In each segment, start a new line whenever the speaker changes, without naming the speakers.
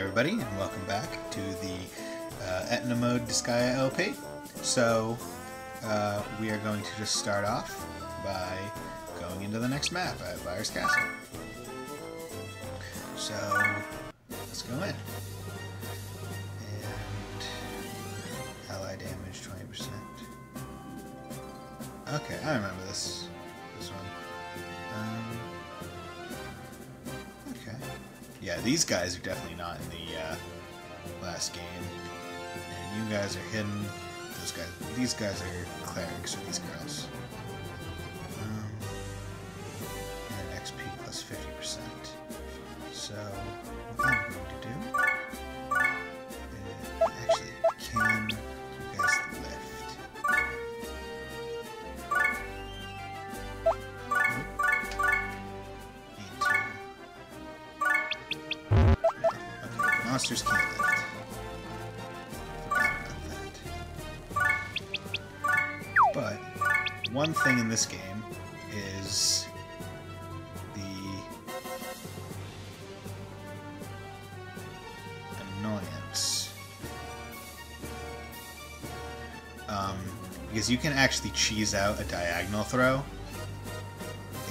everybody, and welcome back to the uh, Etna Mode Disgaea LP. So, uh, we are going to just start off by going into the next map at Vyers Castle. So, let's go in. And ally damage 20%. Okay, I remember this this one. Um. Yeah, these guys are definitely not in the uh, last game. And you guys are hidden. Those guys, these guys are clerics, or these girls. Um, and XP plus 50%. So, what monsters can't lift. But one thing in this game is the annoyance. Um, because you can actually cheese out a diagonal throw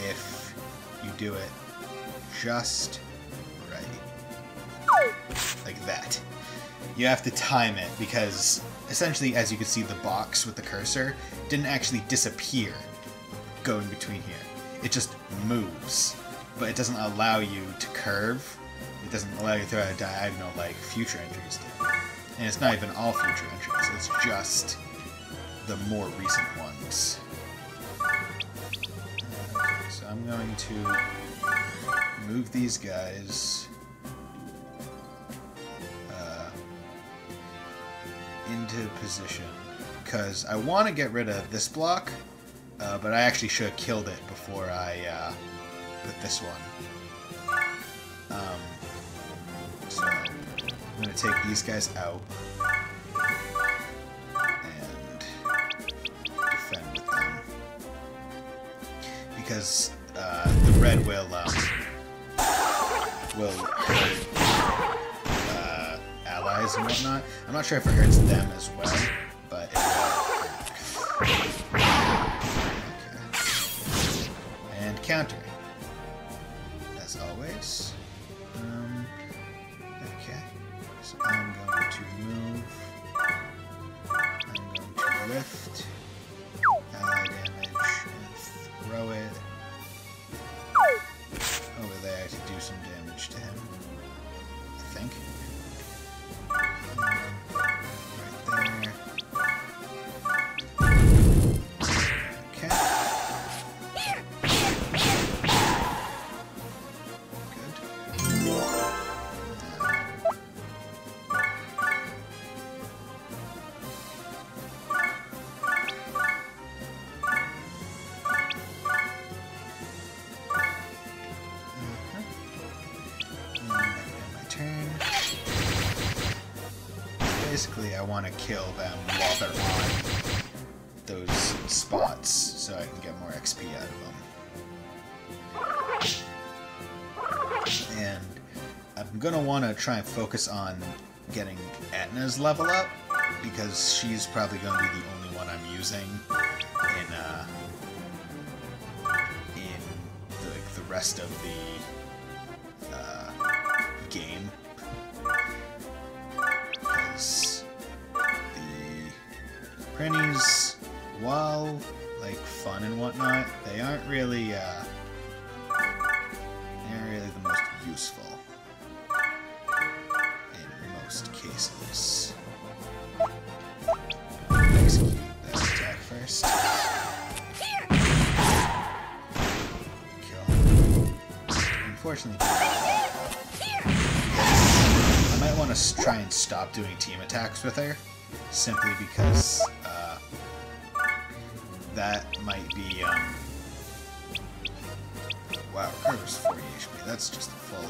if you do it just You have to time it because essentially, as you can see, the box with the cursor didn't actually disappear going between here. It just moves, but it doesn't allow you to curve. It doesn't allow you to throw out a diagonal like future entries. And it's not even all future entries, it's just the more recent ones. So I'm going to move these guys into position because I want to get rid of this block, uh, but I actually should have killed it before I uh, put this one. Um, so I'm going to take these guys out and defend them because uh, the red will um, will allies and whatnot. I'm not sure if it hurts them as well, but. Okay. And counter, as always. Um, okay, so I'm going to move. I'm going to lift kill them while they're on those spots so I can get more XP out of them. And I'm to want to try and focus on getting Etna's level up because she's probably to be the only one I'm using in uh, in the, the rest of the uh, game. The Prinnies, while like fun and whatnot, they aren't really uh, they aren't really the most useful in most cases. Execute first. Kill. Unfortunately, I might want to try and stop doing team attacks with her, simply because that might be. Um... Wow, Curve's 40 HP. That's just a full,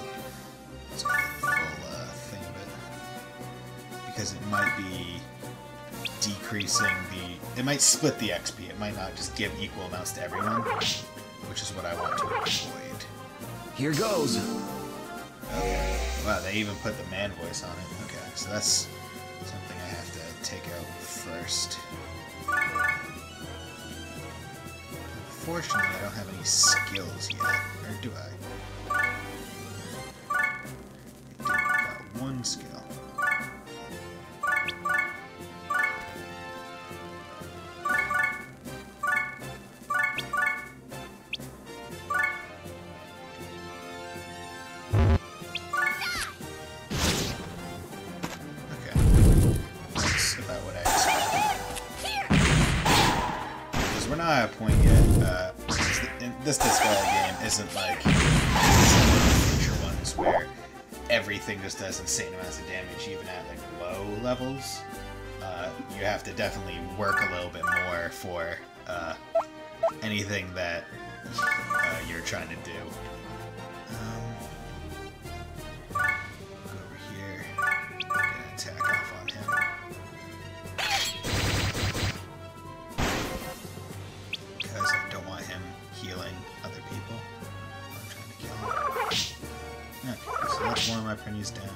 that's a full uh, thing of it. Because it might be decreasing the. It might split the XP. It might not just give equal amounts to everyone, which is what I want to avoid.
Here goes.
Okay. Wow, they even put the man voice on it. Okay, so that's something I have to take out first. Unfortunately, I don't have any skills yet. Or do I? I do. Got one skill. Everything just does insane amounts of damage, even at like low levels. Uh, you have to definitely work a little bit more for uh, anything that uh, you're trying to do. One of my Prinnies down.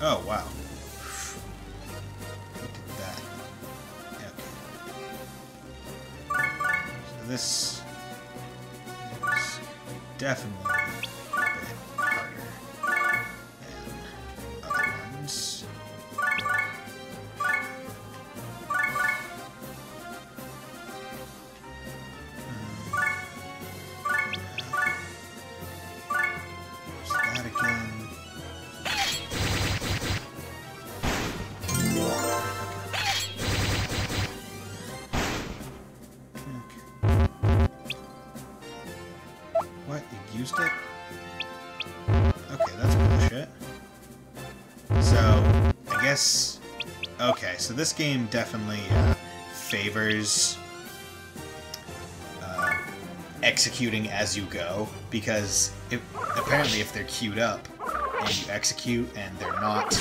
Oh, wow. Look at that. Okay. So this is definitely Okay, so this game definitely uh, favors uh, executing as you go, because if, apparently if they're queued up and you execute and they're not,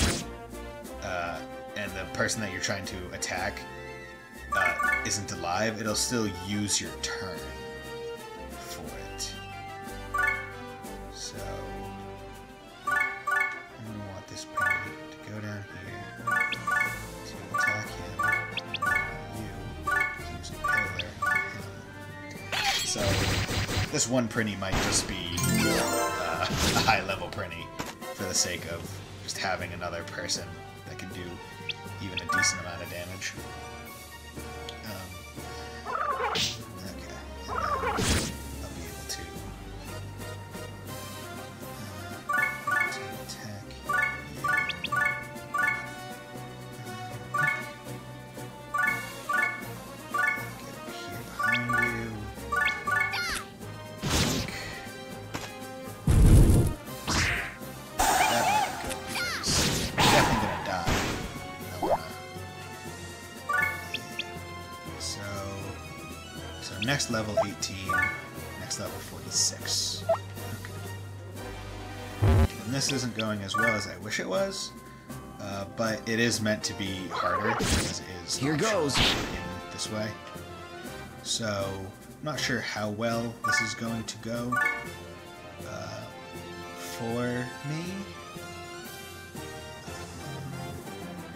uh, and the person that you're trying to attack uh, isn't alive, it'll still use your turn this one Prinny might just be uh, a high level Prinny for the sake of just having another person that can do even a decent amount of damage. Isn't going as well as I wish it was, uh, but it is meant to be harder because it is.
Here goes.
In this way. So, I'm not sure how well this is going to go uh, for me.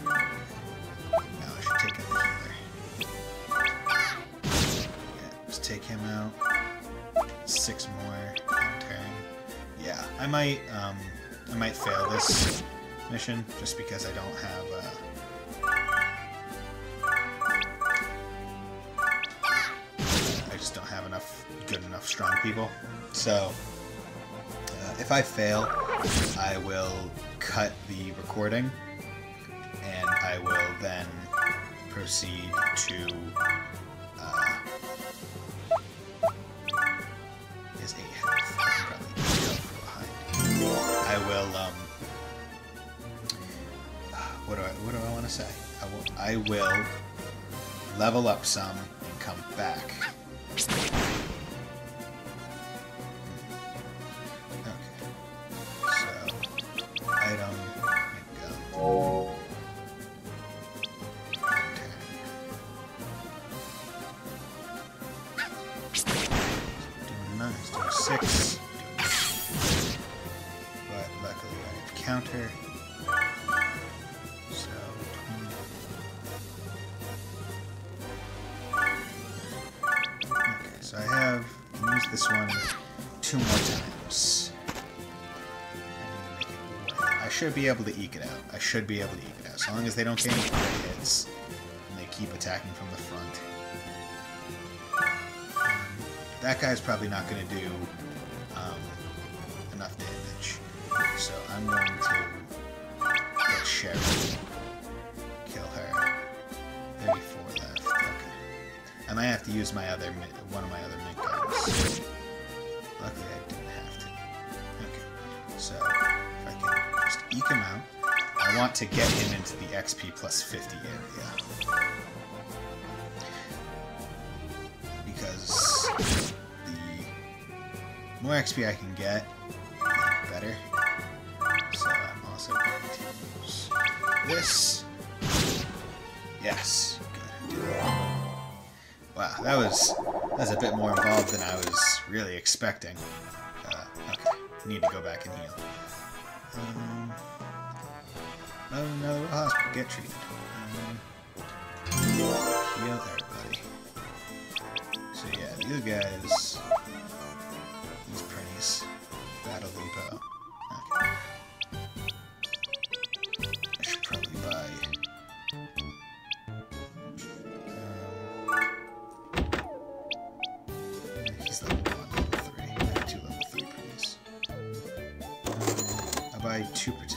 Now I should take out. Yeah, take him out. Six more turn. Yeah, I might um I might fail this mission just because I don't have uh I just don't have enough good enough strong people. So uh, if I fail, I will cut the recording and I will then proceed to I will um uh, what do I what do I want to say? I will I will level up some and come back. Able to eke it out. I should be able to eke it out. As long as they don't get any hits and they keep attacking from the front. Um, that guy's probably not going to do um, enough damage. So I'm going to get Sherry. Kill her. 34 left. Okay. I might have to use my other one of my other mid guys. Luckily I didn't have to. Okay. So eke him out. I want to get him into the XP plus 50 area. Because the more XP I can get, the better. So I'm also going to use this. Yes. Good. Wow, that was that was a bit more involved than I was really expecting. Uh, okay, need to go back and heal. Um, no, no, hospital. Get treated. Um, heal everybody. So yeah, these guys, these Prinnies, battle depot. Okay. I should probably buy. Um, he's level one, level three. I have two level three Prinnies. Um, I'll buy two protectors.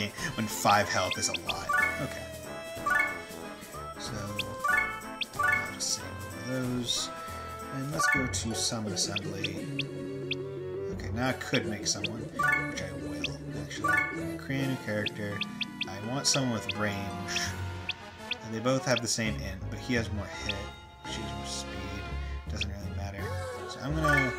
Game, when five health is a lot. Okay. So, I'll just save one of those, and let's go to summon assembly. Okay, now I could make someone, which I will actually. Create a new character. I want someone with range. And they both have the same int, but he has more hit. She has more speed. Doesn't really matter. So I'm gonna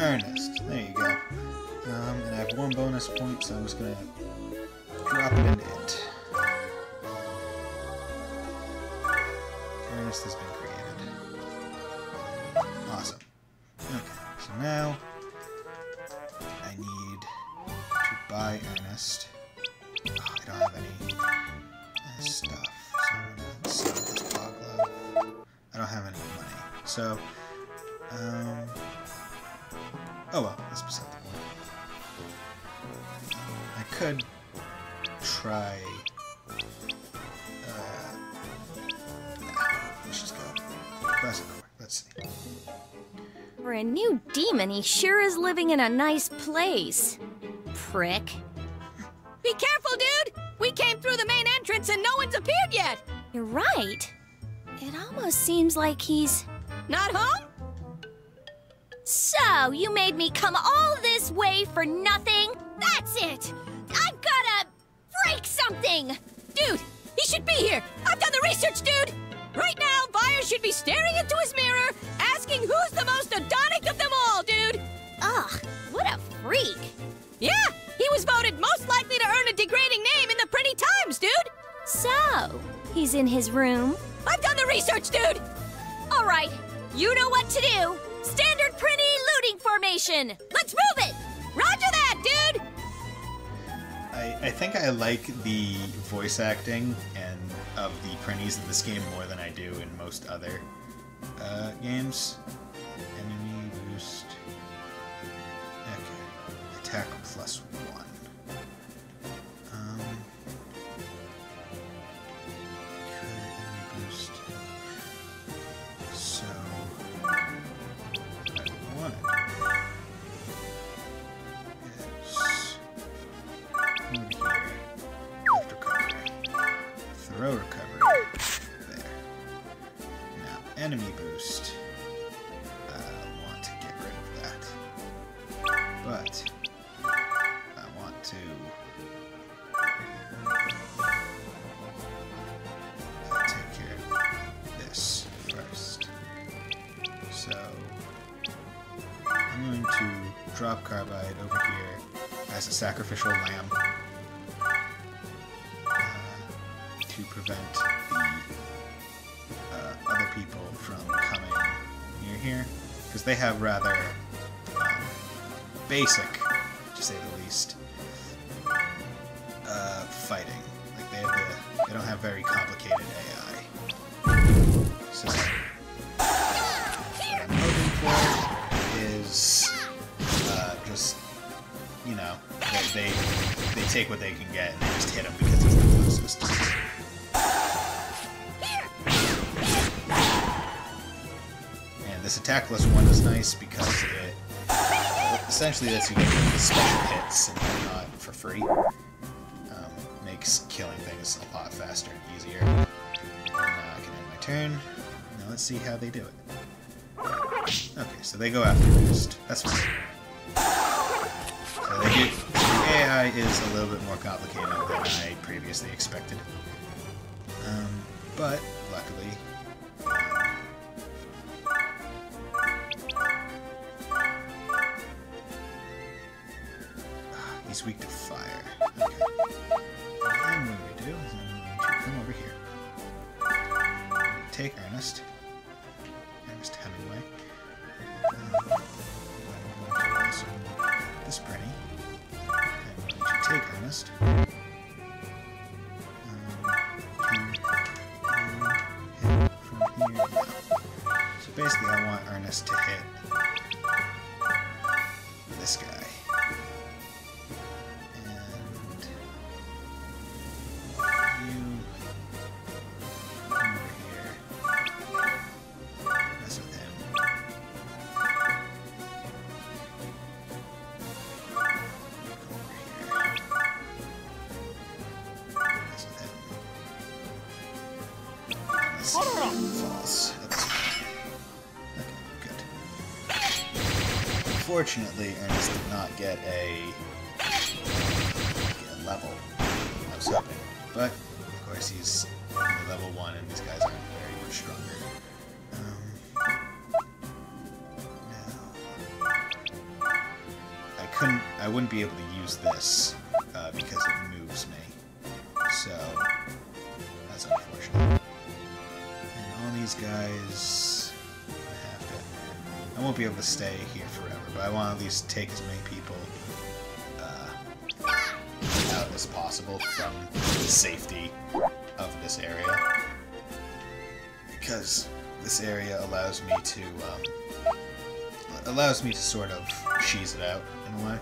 Ernest. There you go. Um, and I have one bonus point, so I'm just gonna drop it into
living in a nice place. Prick.
Be careful, dude! We came through the main entrance and no one's appeared yet!
You're right. It almost seems like he's.
Not home?
So, you made me come all this way for nothing? That's it! I've gotta break something!
Dude, he should be here! I've done the research, dude! Right now, Vyers should be staring into his mirror, asking who's the most Adonic of them all, dude!
Ugh, what a freak.
Yeah, he was voted most likely to earn a degrading name in the Prinny Times, dude!
So, he's in his room.
I've done the research, dude!
All right, You know what to do. Standard Prinny looting formation. Let's move it.
Roger that, dude!
I, I think I like the voice acting and of the Prinnies in this game more than I do in most other uh, games. Enemy boost. Attack plus one. Um, sacrificial lamb uh, to prevent the uh, other people from coming near here because they have rather um, basic, to say the least, uh, fighting. Like they have the, they don't have very complicated AI. Take what they can get and they just hit them because it's the closest. And this attack plus one is nice because it essentially lets you get special hits and whatnot for free. Um, makes killing things a lot faster and easier. Uh, I can end my turn. Now let's see how they do it. Okay, so they go after first. That's fine. AI is a little bit more complicated than I previously expected. Um, but luckily, Ah, he's weak to fire. Okay. What I'm going to do is I'm going to come over here. Take Ernest. Ernest Hemingway. Um, this Prinny. Um, uh. So basically I want Ernest to hit Unfortunately, Ernest did not get a, a level. I was hoping. But, of course, he's only level 1 and these guys aren't very much stronger. Um, I couldn't, I wouldn't be able to use this uh, because it moves me. So, that's unfortunate. And all these guys. I won't be able to stay here forever, but I want to at least take as many people uh, out as possible from the safety of this area. Because this area allows me to, um, allows me to sort of cheese it out in a way.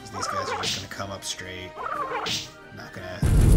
'Cause these guys are just gonna come up straight, not gonna do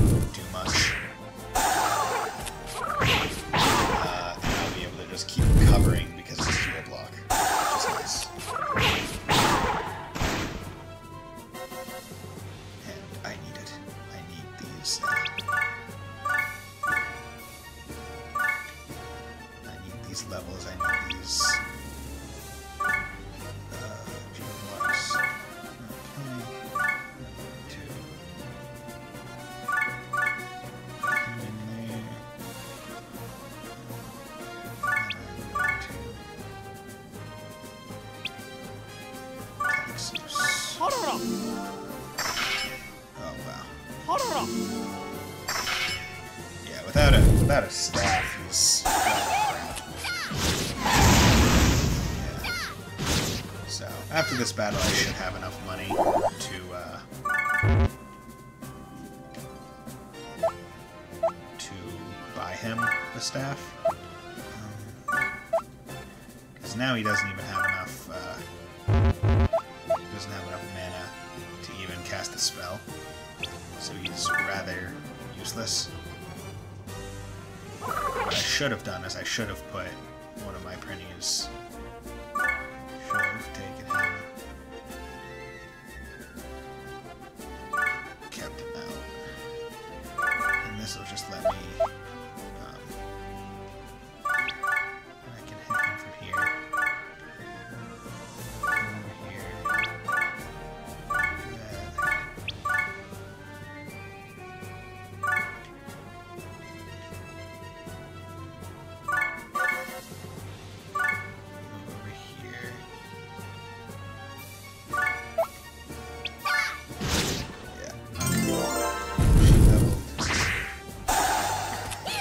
now he doesn't even have enough, uh, doesn't have enough mana to even cast a spell. So he's rather useless. What I should have done is I should have put one of my Prinnies. Should have taken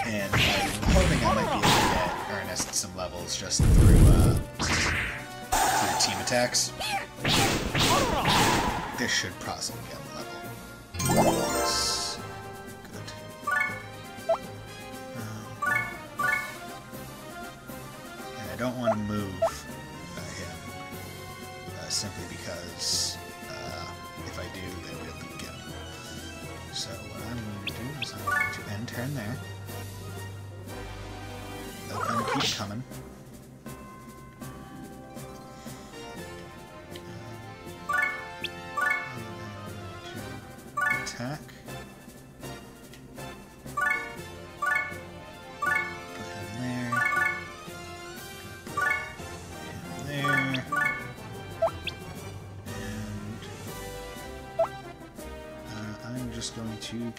And I'm hoping I might be able to get Ernest some levels just through, uh, through team attacks. This should possibly get a level. Yes. Good. Um, and I don't want to move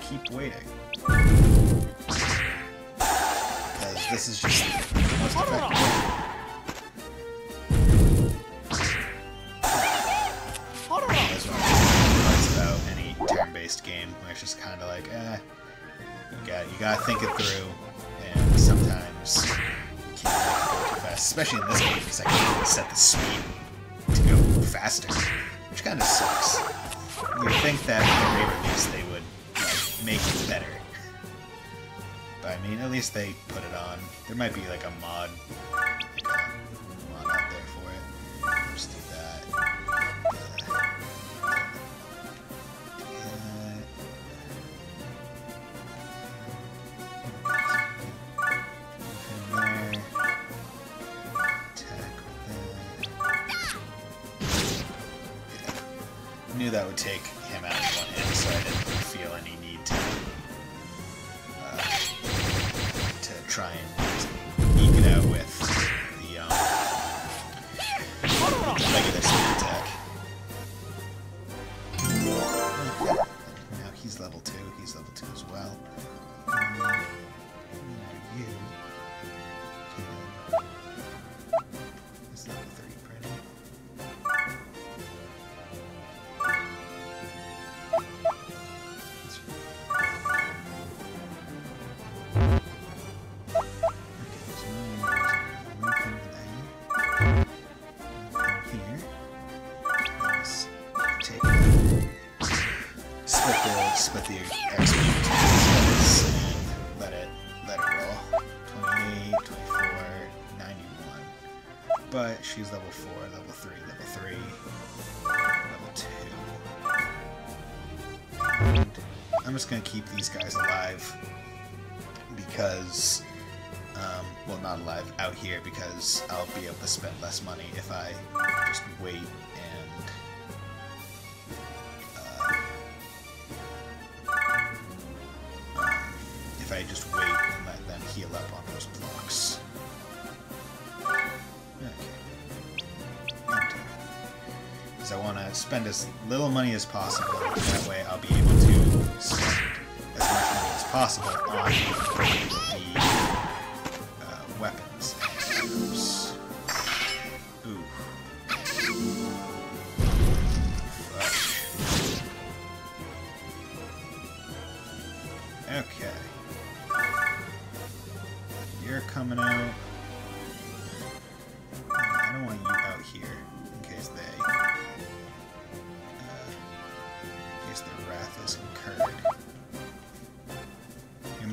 keep waiting. Because this is just the most effective game, where it's just kind of like, eh, you got you gotta think it through, and sometimes you can't go too fast. Especially in this game, because I can't set the speed to go faster, which kind of sucks. You'd think that with the re-release they make it better, but I mean, at least they put it on. There might be like a mod, like mod out there for it. Just do that. Yeah. Knew that would take him out in one hit, so I didn't feel any need to I'm just gonna keep these guys alive because um, well not alive out here because I'll be able to spend less money if I just wait and uh, um, if I just wait and let them heal up on those blocks. Okay. Because I want to spend as little money as possible. That way I'll be able possible. On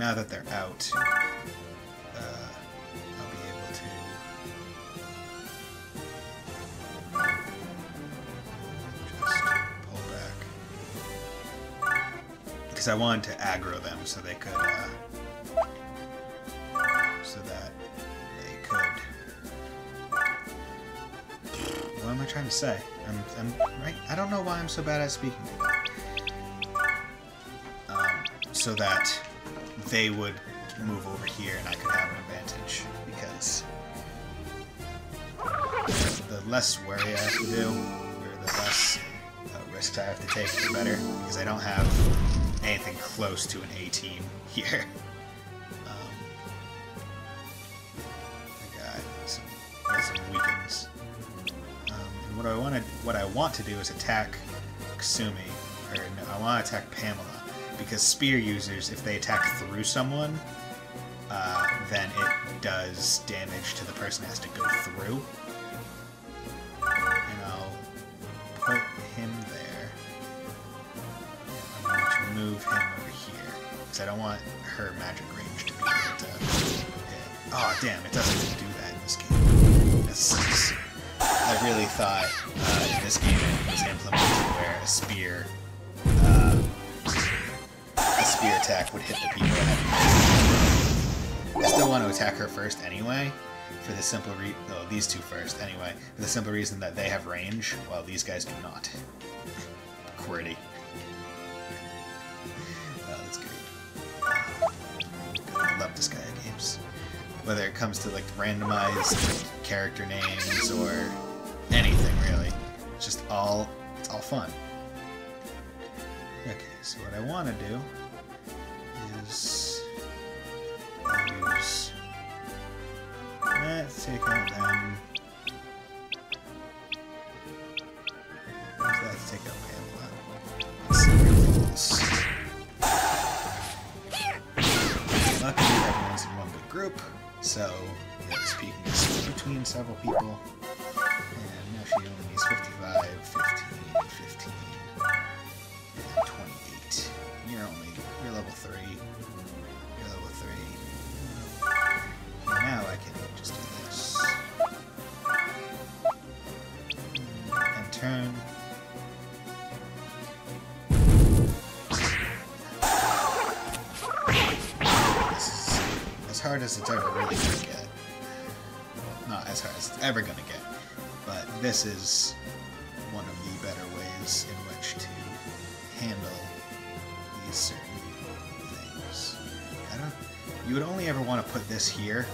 now that they're out, uh, I'll be able to just pull back. Because I wanted to aggro them so they could, uh, so that they could. What am I trying to say? I'm, I'm right. I don't know why I'm so bad at speaking. Um, so that they would move over here and I could have an advantage because the less worry I have to do, or the less uh, risks I have to take, the better. Because I don't have anything close to an A team here. Um, I got some, got some weakens. Um, and what I want to what I want to do is attack Kasumi, or no, I want to attack Pamela because spear users, if they attack through someone, uh, then it does damage to the person that has to go through. And I'll put him there. I'm going to move him over here because I don't want her magic range to be able to hit. Oh damn! It doesn't do that in this game. That sucks. I really thought uh, in this game it was implemented where a spear, attack would hit the people. I still want to attack her first anyway, for the simple re- oh, these two first anyway, for the simple reason that they have range while these guys do not. Quirty. Oh, that's great. I love this guy games. Whether it comes to like randomized character names or anything really. It's just all it's all fun. Okay, so what I want to do is use let's take out them. Let's take out Pamela. Luckily, everyone's in one big group, so yeah, speaking between several people. Hard as it's ever really gonna get. Not as hard as it's ever gonna get, but this is one of the better ways in which to handle these certain things. I don't. You would only ever want to put this here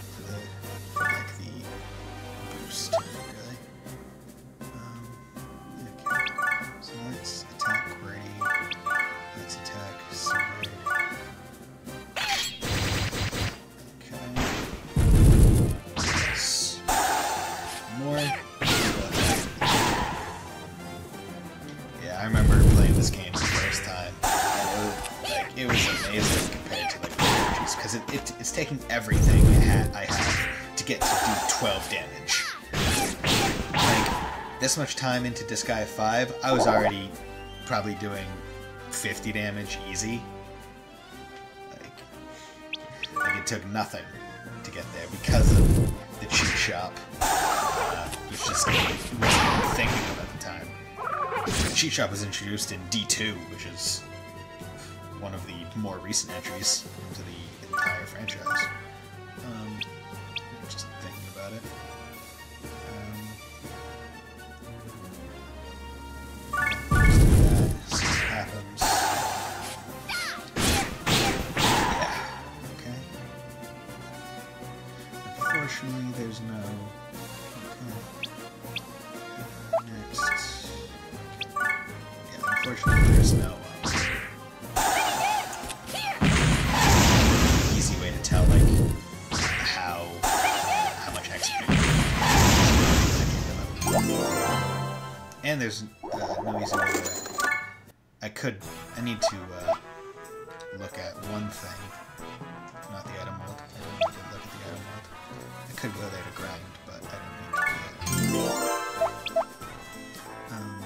this much time into Disgaea 5, I was already probably doing 50 damage easy. Like, like it took nothing to get there because of the cheat shop, uh, which just even thinking of at the time. The cheat shop was introduced in D2, which is one of the more recent entries to the entire franchise. Um, just thinking about it. And there's uh. I could. I need to uh, look at one thing, not the item world. I don't need to look at the item world. I could go there to grind, but I don't need to do that. Um,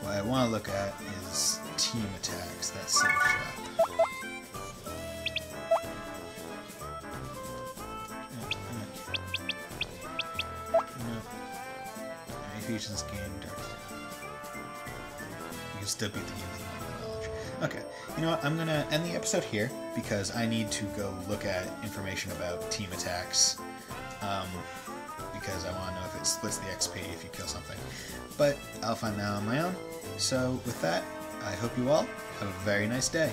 what I want to look at is team attacks. What's that safe shop? Ephesians game dark. You can still beat the knowledge. Okay, you know what? I'm gonna end the episode here because I need to go look at information about team attacks. Um, because I want to know if it splits the XP if you kill something. But I'll find that on my own. So with that, I hope you all have a very nice day.